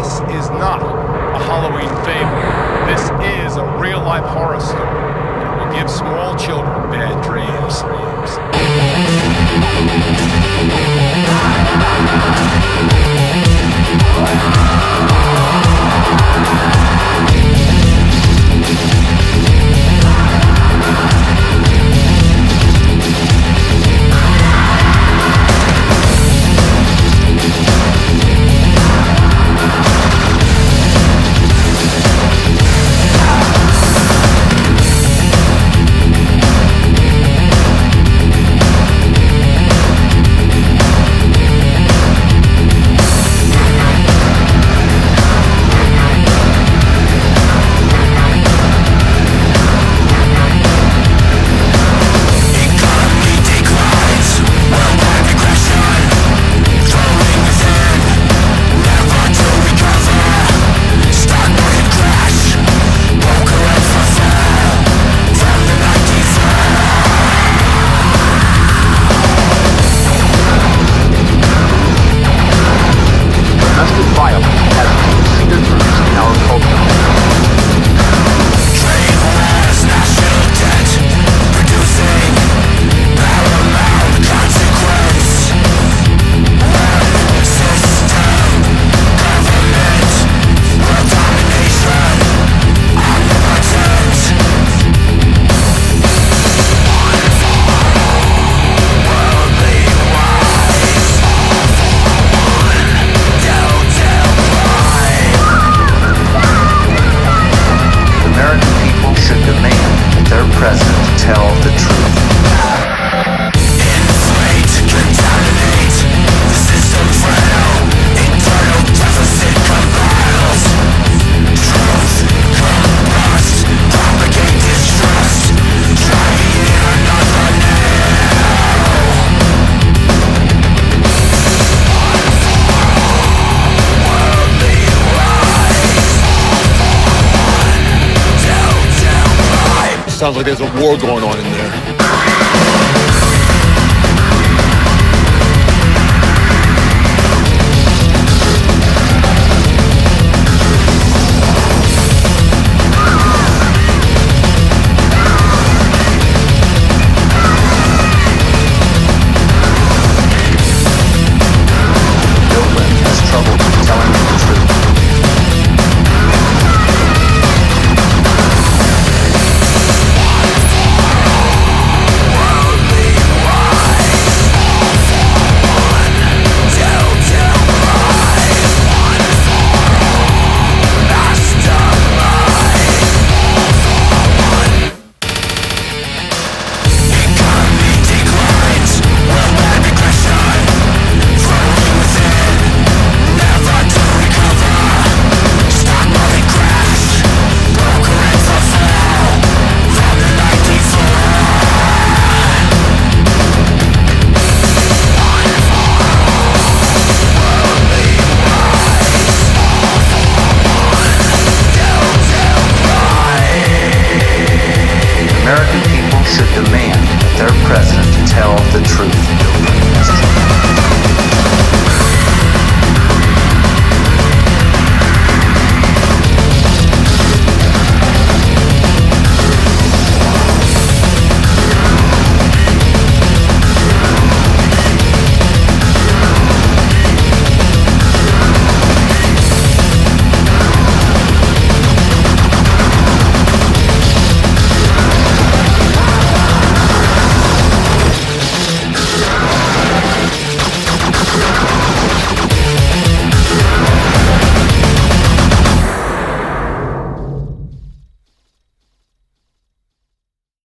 This is not a Halloween fable. This is a real-life horror story. that will give small children bad dreams. Sounds like there's a war going on in there.